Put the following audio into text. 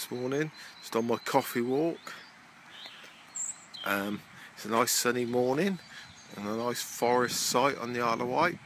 this morning, just on my coffee walk. Um, it's a nice sunny morning and a nice forest site on the Isle of Wight.